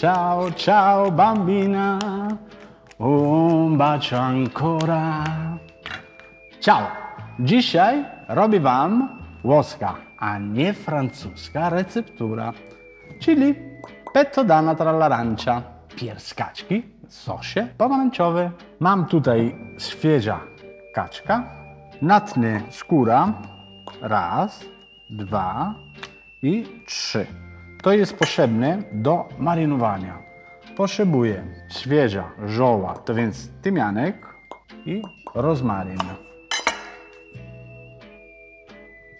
Ciao, ciao bambina, un bacio ancora. Ciao! Dzisiaj robię Wam włoska, a nie francuska receptura, czyli petodana trallarancia, pierskaczki w sosie pomarańczowym. Mam tutaj świeża kaczka, natnę skóra, raz, dwa i trzy. To jest potrzebne do marynowania. Potrzebuję świeża żoła, to więc tymianek i rozmaryn.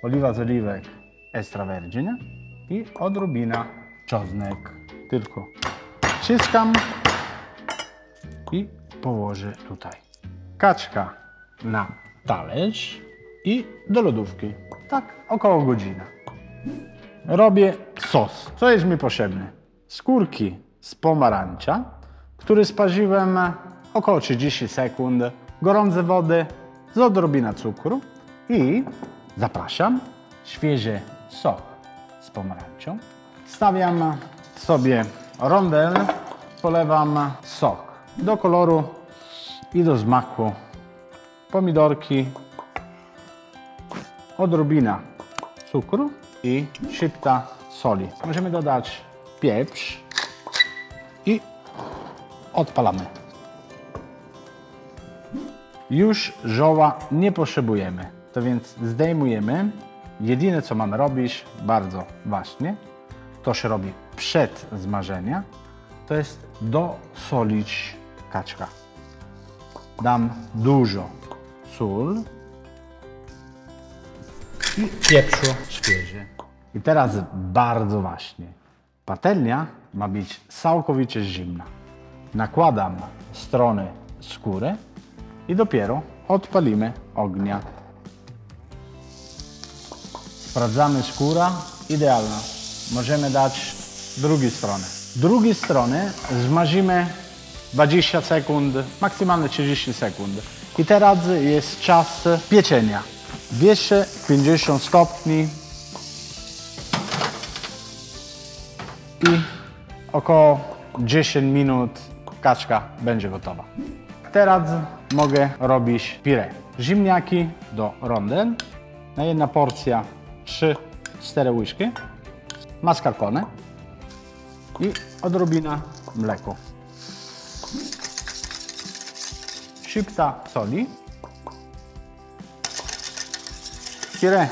Oliwa z oliwek extravergine i odrobina czosnek. Tylko wciskam i położę tutaj. Kaczka na talerz i do lodówki. Tak około godziny. Robię sos. Co jest mi potrzebne? Skórki z pomarańcza, który sparzyłem około 30 sekund, gorące wody z odrobina cukru i zapraszam świeży sok z pomarańczą. Stawiam sobie rondel, polewam sok do koloru i do smaku pomidorki, odrobina cukru i szczypta soli. Możemy dodać pieprz i odpalamy. Już żoła nie potrzebujemy, to więc zdejmujemy. Jedyne co mamy robić, bardzo ważne, to się robi przed zmarzeniem, to jest dosolić kaczka. Dam dużo sól i pieprzu świeży. I teraz bardzo ważne. Patelnia ma być całkowicie zimna. Nakładam stronę skóry i dopiero odpalimy ognia. Sprawdzamy skóra, idealna. Możemy dać drugiej strony. Drugiej strony zmarzymy 20 sekund, maksymalnie 30 sekund. I teraz jest czas pieczenia. 250 stopni i około 10 minut kaczka będzie gotowa. Teraz mogę robić pire. Ziemniaki do rondel. Na jedna porcja 3-4 łyżki. Mascarpone i odrobina mleko. Szczypta soli. Pire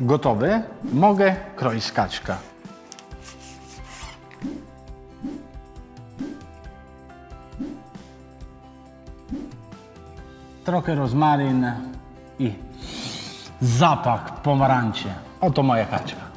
gotowe. Mogę kroić kaczkę. Trochę rozmaryn i zapach pomarańczy. Oto moja kaczka.